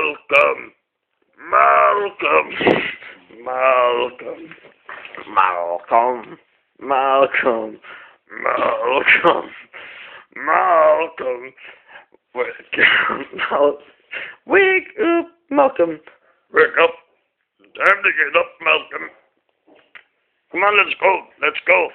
Malcolm, Malcolm, Malcolm, Malcolm, Malcolm, Malcolm, Malcolm. Wake up, wake up, Malcolm. Wake up. Time to get up, Malcolm. Come on, let's go. Let's go.